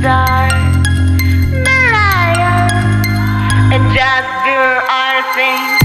The Mariah, and just do our thing.